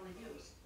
commonly use.